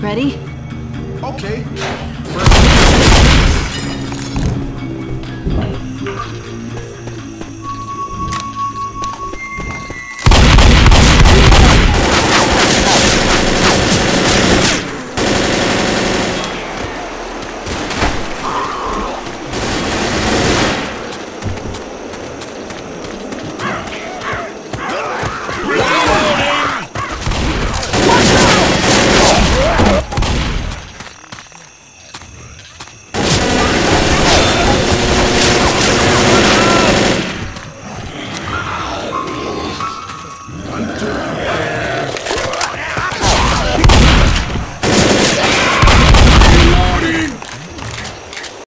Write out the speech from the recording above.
Ready? Okay.